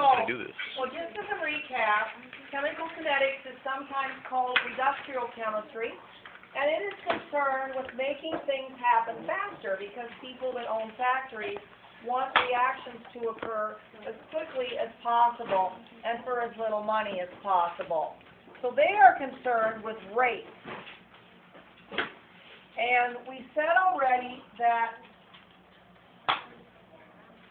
To do this. Well, just as a recap, chemical kinetics is sometimes called industrial chemistry, and it is concerned with making things happen faster because people that own factories want reactions to occur as quickly as possible and for as little money as possible. So they are concerned with rates. And we said already that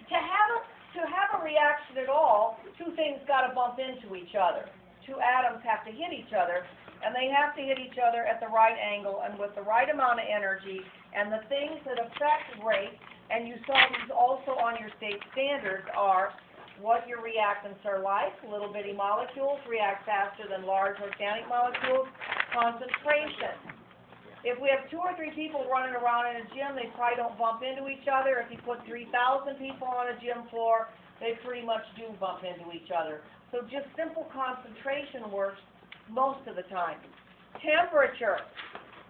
to have a, to have a reaction at all, two things gotta bump into each other. Two atoms have to hit each other, and they have to hit each other at the right angle and with the right amount of energy. And the things that affect rate, and you saw these also on your state standards, are what your reactants are like, little bitty molecules react faster than large organic molecules, concentration. If we have two or three people running around in a gym, they probably don't bump into each other. If you put three thousand people on a gym floor, they pretty much do bump into each other. So just simple concentration works most of the time. Temperature,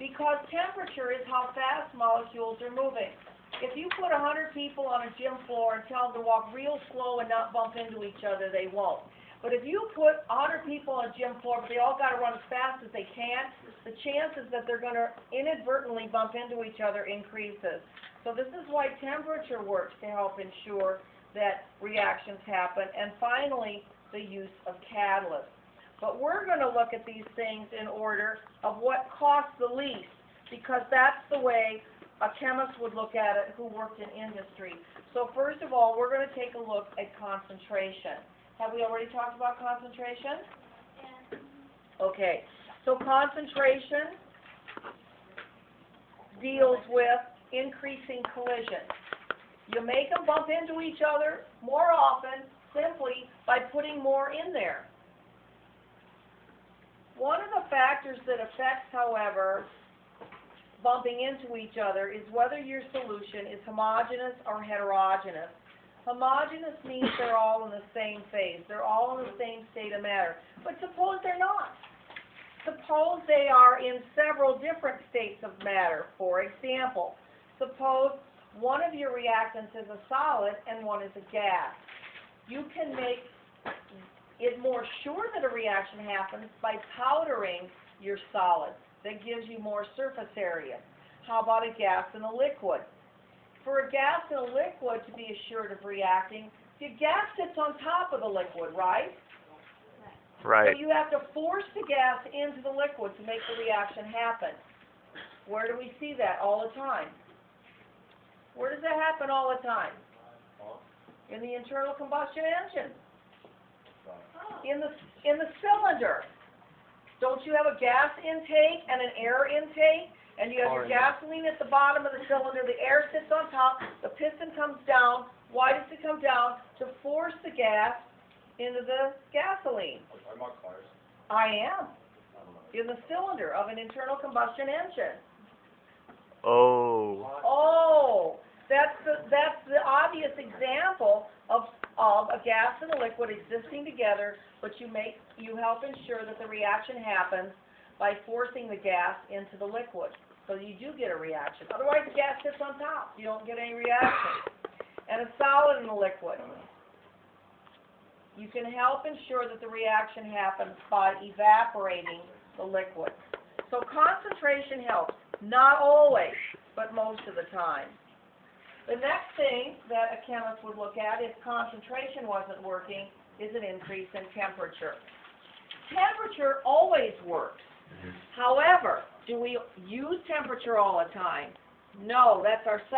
because temperature is how fast molecules are moving. If you put a hundred people on a gym floor and tell them to walk real slow and not bump into each other, they won't. But if you put a hundred people on a gym floor, but they all gotta run as fast as they can, the chances that they're gonna inadvertently bump into each other increases. So this is why temperature works to help ensure that reactions happen. And finally, the use of catalysts. But we're gonna look at these things in order of what costs the least, because that's the way a chemist would look at it who worked in industry. So first of all, we're gonna take a look at concentration. Have we already talked about concentration? Okay, so concentration deals with increasing collision. You make them bump into each other more often simply by putting more in there. One of the factors that affects, however, bumping into each other is whether your solution is homogeneous or heterogeneous. Homogeneous means they're all in the same phase, they're all in the same state of matter. But suppose they're not. Suppose they are in several different states of matter. For example, suppose one of your reactants is a solid and one is a gas. You can make it more sure that a reaction happens by powdering your solid. That gives you more surface area. How about a gas and a liquid? For a gas and a liquid to be assured of reacting, the gas sits on top of the liquid, right? Right. So you have to force the gas into the liquid to make the reaction happen. Where do we see that? All the time. Where does that happen all the time? In the internal combustion engine. In the, in the cylinder. Don't you have a gas intake and an air intake? And you have your gasoline at the bottom of the cylinder, the air sits on top, the piston comes down. Why does it come down? To force the gas into the gasoline. I am. In the cylinder of an internal combustion engine. Oh. Oh, that's the, that's the obvious example of, of a gas and a liquid existing together, but you make, you help ensure that the reaction happens by forcing the gas into the liquid. So you do get a reaction. Otherwise, the gas sits on top. You don't get any reaction. And a solid and a liquid. You can help ensure that the reaction happens by evaporating the liquid. So concentration helps, not always, but most of the time. The next thing that a chemist would look at if concentration wasn't working is an increase in temperature. Temperature always works. Mm-hmm. However, do we use temperature all the time? No, that's our second